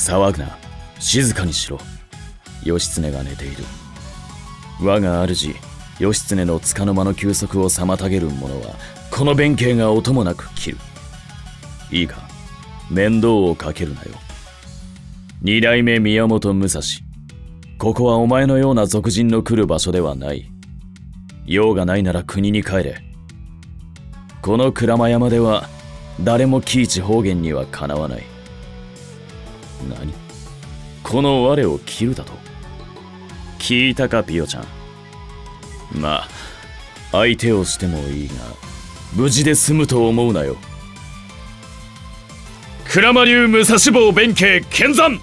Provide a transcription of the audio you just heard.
騒ぐな。静かにしろ。義経が寝ている。我が主義経の束の間の休息を妨げる者はこの弁慶が音もなく切る。いいか面倒をかけるなよ。二代目宮本武蔵ここはお前のような俗人の来る場所ではない。用がないなら国に帰れ。この鞍馬山では誰も喜一方言にはかなわない。何？この我を切るだと？聞いたかピオちゃん。まあ相手をしてもいいが無事で済むと思うなよ。鞍馬流武蔵坊弁慶剣山。